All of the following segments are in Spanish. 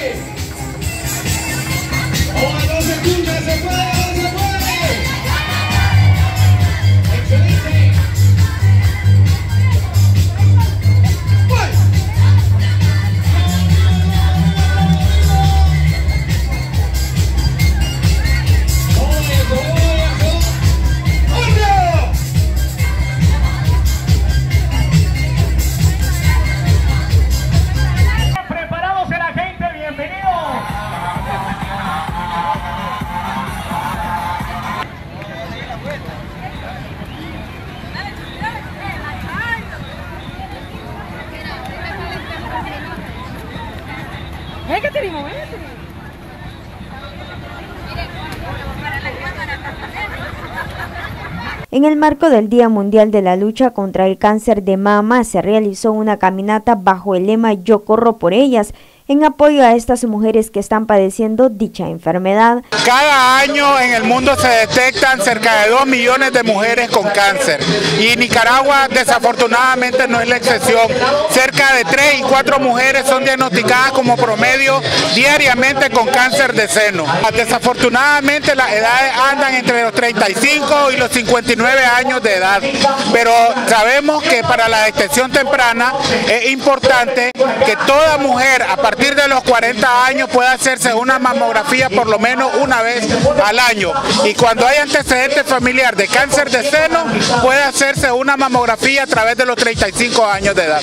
Luiz! En el marco del Día Mundial de la Lucha contra el Cáncer de Mama se realizó una caminata bajo el lema Yo corro por ellas, en apoyo a estas mujeres que están padeciendo dicha enfermedad. Cada año en el mundo se detectan cerca de 2 millones de mujeres con cáncer y Nicaragua desafortunadamente no es la excepción. Cerca de 3 y 4 mujeres son diagnosticadas como promedio diariamente con cáncer de seno. Desafortunadamente las edades andan entre los 35 y los 59 años de edad, pero sabemos que para la detección temprana es importante que toda mujer a partir de los 40 años puede hacerse una mamografía por lo menos una vez al año. Y cuando hay antecedente familiar de cáncer de seno, puede hacerse una mamografía a través de los 35 años de edad.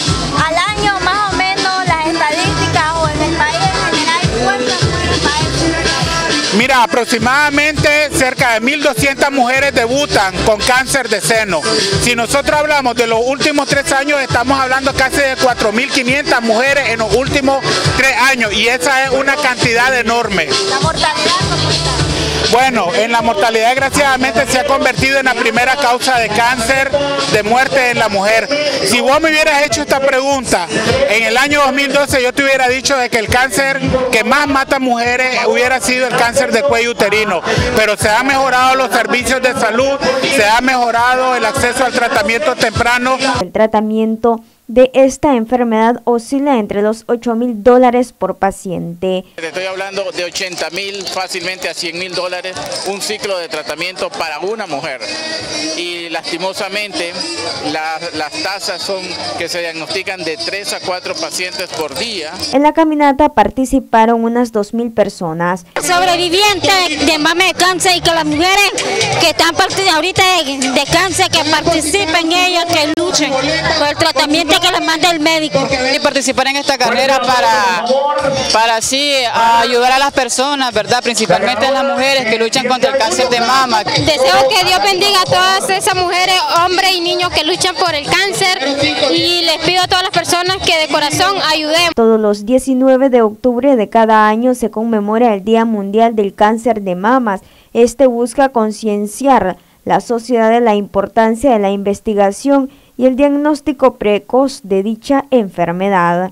Aproximadamente cerca de 1.200 mujeres debutan con cáncer de seno. Si nosotros hablamos de los últimos tres años, estamos hablando casi de 4.500 mujeres en los últimos tres años y esa es una cantidad enorme. La mortalidad bueno, en la mortalidad desgraciadamente se ha convertido en la primera causa de cáncer, de muerte en la mujer. Si vos me hubieras hecho esta pregunta en el año 2012, yo te hubiera dicho de que el cáncer que más mata mujeres hubiera sido el cáncer de cuello uterino, pero se han mejorado los servicios de salud, se ha mejorado el acceso al tratamiento temprano. El tratamiento de esta enfermedad oscila entre los 8 mil dólares por paciente. Estoy hablando de 80 mil, fácilmente a 100 mil dólares, un ciclo de tratamiento para una mujer. Y lastimosamente las tasas son que se diagnostican de 3 a 4 pacientes por día. En la caminata participaron unas 2 mil personas. Sobrevivientes de mame de cáncer y que las mujeres que están ahorita de, cáncer, que participen ellas, que luchen por el tratamiento que les mande el médico. Y participar en esta carrera para, para así ayudar a las personas, ¿verdad? Principalmente a las mujeres que luchan contra el cáncer de mama. Deseo que Dios bendiga a todas esas mujeres, hombres y niños que luchan por el cáncer y les pido a todas las personas que de corazón ayudemos. Todos los 19 de octubre de cada año se conmemora el Día Mundial del Cáncer de Mamas. Este busca concienciar la sociedad de la importancia de la investigación y el diagnóstico precoz de dicha enfermedad.